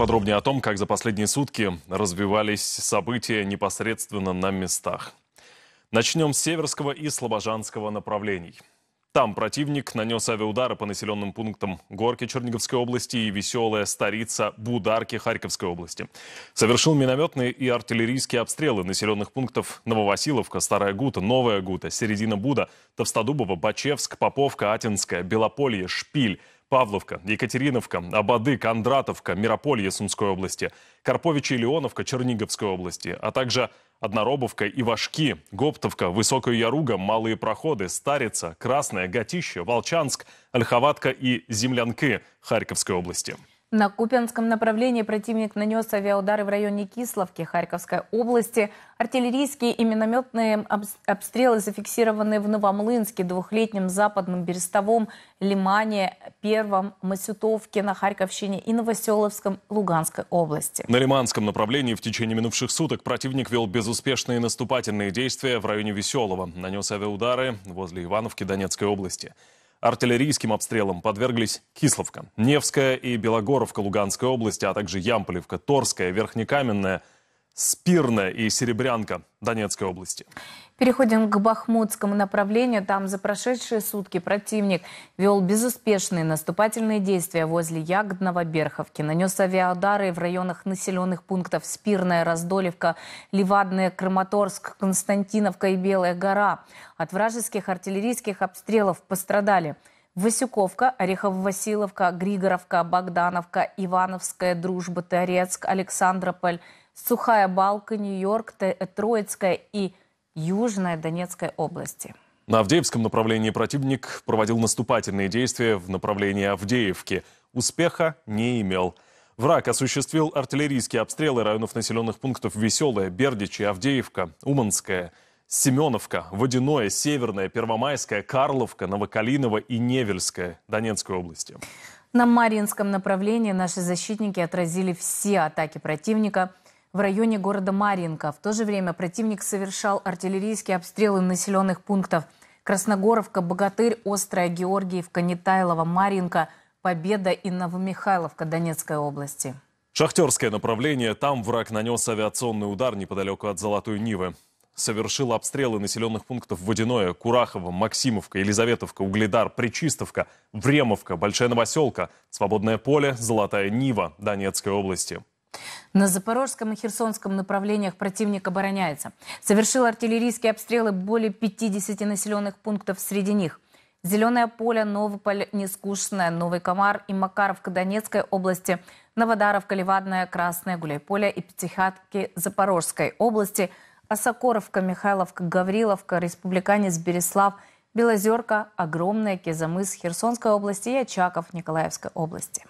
Подробнее о том, как за последние сутки развивались события непосредственно на местах. Начнем с Северского и Слобожанского направлений. Там противник нанес авиаудары по населенным пунктам Горки Черниговской области и веселая столица Бударки Харьковской области. Совершил минометные и артиллерийские обстрелы населенных пунктов Нововасиловка, Старая Гута, Новая Гута, Середина Буда, Товстодубово, Бачевск, Поповка, Атинская, Белополье, Шпиль, Павловка, Екатериновка, Абады, Кондратовка, Мирополье Сумской области, Карповичи и Леоновка Черниговской области, а также Одноробовка, Ивашки, Гоптовка, Высокая Яруга, Малые Проходы, Старица, Красная, Гатище, Волчанск, Ольховатка и Землянки Харьковской области. На Купянском направлении противник нанес авиаудары в районе Кисловки Харьковской области. Артиллерийские и минометные обстрелы зафиксированы в Новомлынске, Двухлетнем Западном Берестовом, Лимане, Первом, Масютовке на Харьковщине и Новоселовском Луганской области. На Лиманском направлении в течение минувших суток противник вел безуспешные наступательные действия в районе Веселого. Нанес авиаудары возле Ивановки Донецкой области. Артиллерийским обстрелам подверглись Кисловка, Невская и Белогоровка Луганской области, а также Ямполевка, Торская, Верхнекаменная, Спирная и Серебрянка Донецкой области. Переходим к Бахмутскому направлению. Там за прошедшие сутки противник вел безуспешные наступательные действия возле Ягодного Берховки. Нанес авиаудары в районах населенных пунктов Спирная, Раздолевка, Ливадная, Краматорск, Константиновка и Белая гора. От вражеских артиллерийских обстрелов пострадали Васюковка, Орехово-Василовка, Григоровка, Богдановка, Ивановская, Дружба, Торецк, Александрополь, Сухая Балка, Нью-Йорк, Троицкая и Южной Донецкой области. На Авдеевском направлении противник проводил наступательные действия в направлении Авдеевки. Успеха не имел. Враг осуществил артиллерийские обстрелы районов населенных пунктов Веселая, Бердичи, Авдеевка, Уманская, Семеновка, Водяное, Северная, Первомайская, Карловка, Новокалиново и Невельская Донецкой области. На Маринском направлении наши защитники отразили все атаки противника – в районе города Марьинка. В то же время противник совершал артиллерийские обстрелы населенных пунктов Красногоровка, Богатырь, Острая, Георгиевка, Нетайлова, Марьинка, Победа и Новомихайловка Донецкой области. Шахтерское направление. Там враг нанес авиационный удар неподалеку от Золотой Нивы. Совершил обстрелы населенных пунктов Водяное, Курахово, Максимовка, Елизаветовка, Угледар, Причистовка, Времовка, Большая Новоселка, Свободное поле, Золотая Нива Донецкой области. На Запорожском и Херсонском направлениях противник обороняется. Совершил артиллерийские обстрелы более 50 населенных пунктов среди них. Зеленое поле, Новополь, Нескучное, Новый Комар и Макаровка Донецкой области, Новодаровка, Левадная, Красное, Гуляйполе и Пятихатки Запорожской области, Осокоровка, Михайловка, Гавриловка, Республиканец Береслав, Белозерка, Огромная, Кезамыс Херсонской области и Очаков Николаевской области.